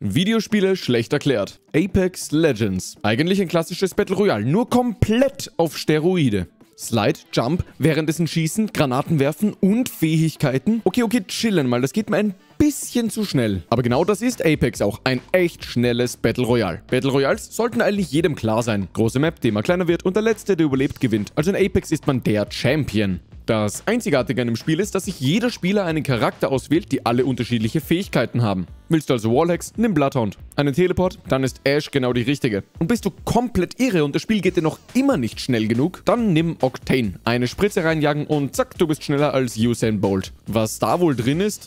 Videospiele schlecht erklärt. Apex Legends. Eigentlich ein klassisches Battle Royale, nur komplett auf Steroide. Slide, Jump, währenddessen schießen, Granaten werfen und Fähigkeiten. Okay, okay, chillen mal, das geht mir ein bisschen zu schnell. Aber genau das ist Apex auch, ein echt schnelles Battle Royale. Battle Royals sollten eigentlich jedem klar sein. Große Map, die immer kleiner wird und der Letzte, der überlebt, gewinnt. Also in Apex ist man der Champion. Das Einzigartige an dem Spiel ist, dass sich jeder Spieler einen Charakter auswählt, die alle unterschiedliche Fähigkeiten haben. Willst du also Wallhacks? Nimm Bloodhound. Einen Teleport? Dann ist Ash genau die richtige. Und bist du komplett irre und das Spiel geht dir noch immer nicht schnell genug? Dann nimm Octane. Eine Spritze reinjagen und zack, du bist schneller als Usain Bolt. Was da wohl drin ist?